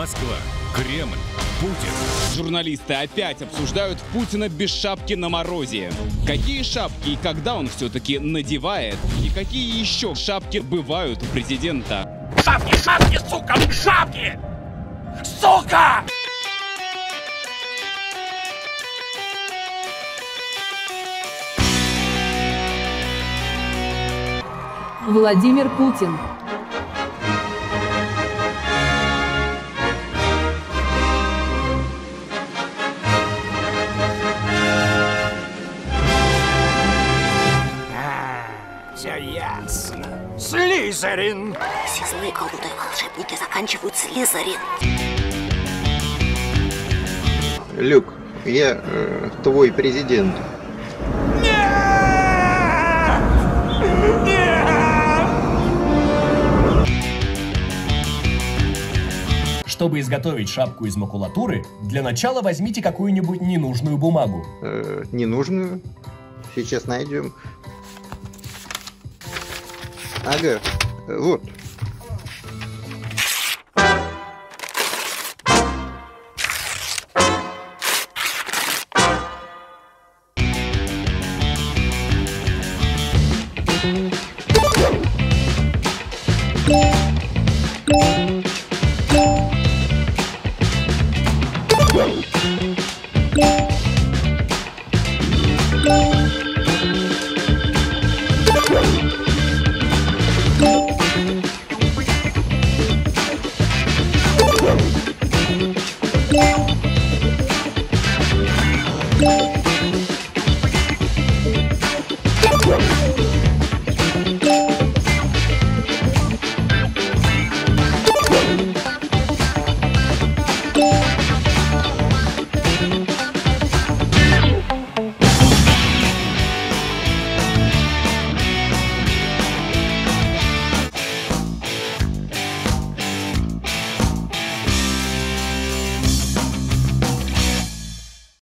Москва, Кремль, Путин. Журналисты опять обсуждают Путина без шапки на морозе. Какие шапки и когда он все-таки надевает? И какие еще шапки бывают у президента? Шапки, шапки, сука, шапки! Сука! Владимир Путин. Все ясно. Слизерин! Все злые колдуны и волшебники заканчивают слизерин. Люк, я э, твой президент. Чтобы изготовить шапку из макулатуры, для начала возьмите какую-нибудь ненужную бумагу. Э, ненужную. Сейчас найдем. Ага, вот. Thank you.